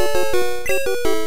Música